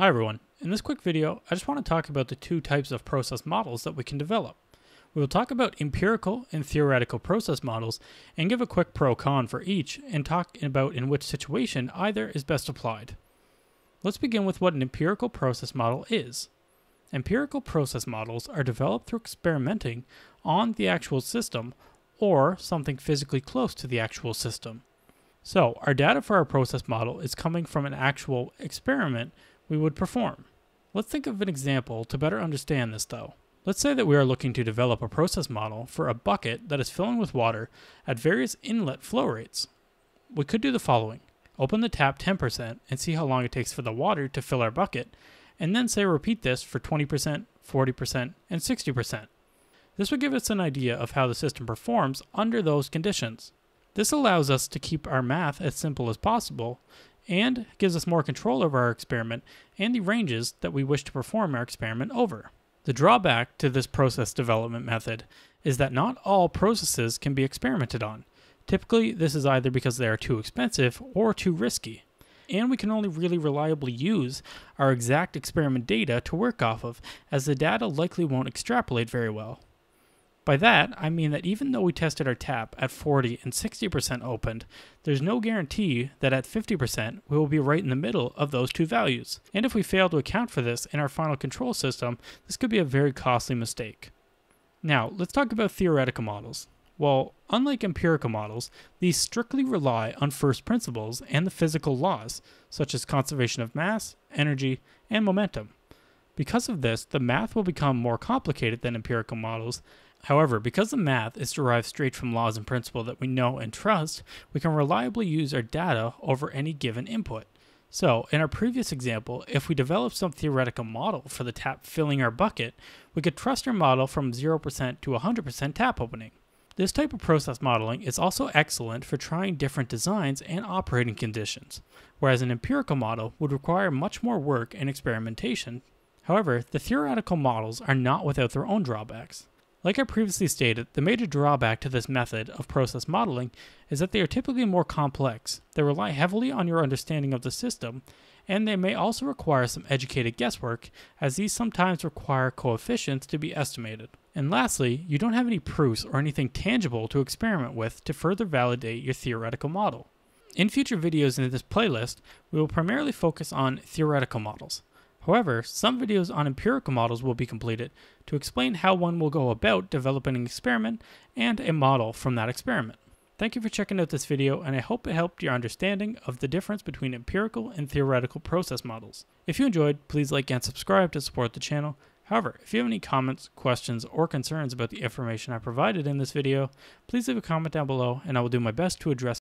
Hi everyone. In this quick video, I just want to talk about the two types of process models that we can develop. We will talk about empirical and theoretical process models and give a quick pro-con for each and talk about in which situation either is best applied. Let's begin with what an empirical process model is. Empirical process models are developed through experimenting on the actual system or something physically close to the actual system. So, our data for our process model is coming from an actual experiment we would perform. Let's think of an example to better understand this though. Let's say that we are looking to develop a process model for a bucket that is filling with water at various inlet flow rates. We could do the following. Open the tap 10% and see how long it takes for the water to fill our bucket, and then say repeat this for 20%, 40%, and 60%. This would give us an idea of how the system performs under those conditions. This allows us to keep our math as simple as possible and gives us more control over our experiment and the ranges that we wish to perform our experiment over. The drawback to this process development method is that not all processes can be experimented on. Typically, this is either because they are too expensive or too risky. And we can only really reliably use our exact experiment data to work off of, as the data likely won't extrapolate very well. By that, I mean that even though we tested our tap at 40 and 60% opened, there's no guarantee that at 50% we will be right in the middle of those two values. And if we fail to account for this in our final control system, this could be a very costly mistake. Now, let's talk about theoretical models. Well, unlike empirical models, these strictly rely on first principles and the physical laws, such as conservation of mass, energy, and momentum. Because of this, the math will become more complicated than empirical models, However, because the math is derived straight from laws and principles that we know and trust, we can reliably use our data over any given input. So, in our previous example, if we develop some theoretical model for the tap filling our bucket, we could trust our model from 0% to 100% tap opening. This type of process modeling is also excellent for trying different designs and operating conditions, whereas an empirical model would require much more work and experimentation. However, the theoretical models are not without their own drawbacks. Like I previously stated, the major drawback to this method of process modeling is that they are typically more complex. They rely heavily on your understanding of the system, and they may also require some educated guesswork, as these sometimes require coefficients to be estimated. And lastly, you don't have any proofs or anything tangible to experiment with to further validate your theoretical model. In future videos in this playlist, we will primarily focus on theoretical models. However, some videos on empirical models will be completed to explain how one will go about developing an experiment and a model from that experiment. Thank you for checking out this video and I hope it helped your understanding of the difference between empirical and theoretical process models. If you enjoyed, please like and subscribe to support the channel. However, if you have any comments, questions, or concerns about the information I provided in this video, please leave a comment down below and I will do my best to address